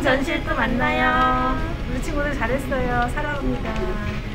다음 전시회 또 만나요. 우리 친구들 잘했어요. 사랑합니다.